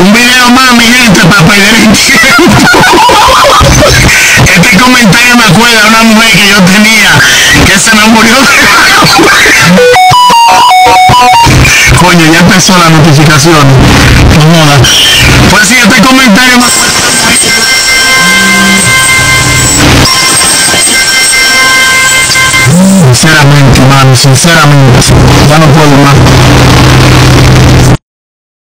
Un video más, mi gente, para perder el tiempo. Este comentario me acuerda a una mujer que yo tenía que se me murió. Coño, ya empezó la notificación. No joda. Pues sí, este comentario me Sinceramente, mano, sinceramente, ya no puedo más.